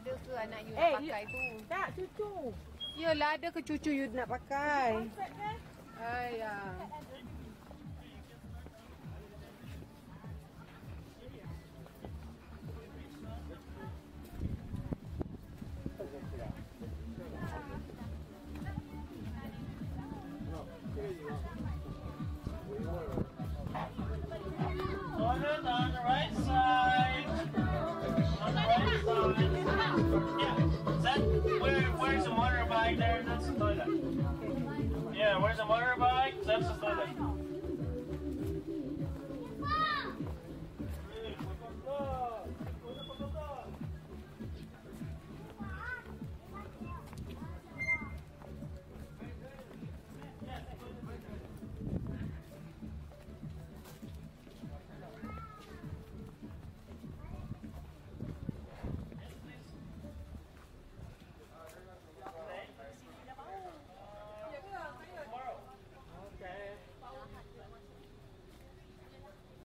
ada ke anak you eh, nak pakai you, tu? Tak, cucu. Yalah, ada ke cucu you nak pakai? Ayah. Where's the motorbike? That's the thing.